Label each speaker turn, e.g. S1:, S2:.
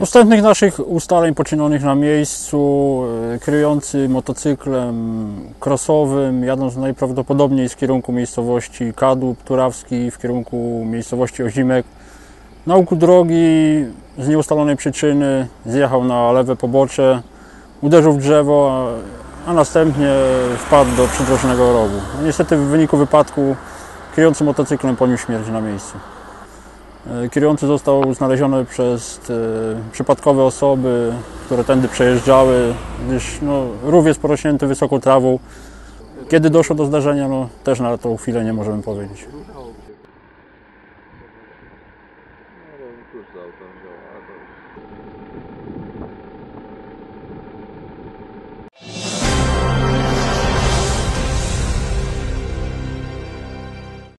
S1: ustępnych naszych ustaleń poczynionych na miejscu, e, kierujący motocyklem crossowym, jadąc najprawdopodobniej z kierunku miejscowości Kadłub Turawski w kierunku miejscowości Ozimek, na łuku drogi z nieustalonej przyczyny zjechał na lewe pobocze, uderzył w drzewo, a, a następnie wpadł do przydrożnego rowu. No, niestety w wyniku wypadku kierujący motocyklem poniósł śmierć na miejscu. E, kierujący został znaleziony przez e, przypadkowe osoby, które tędy przejeżdżały, gdyż no, rów jest porośnięty wysoką trawą. Kiedy doszło do zdarzenia, no, też na tą chwilę nie możemy powiedzieć. No,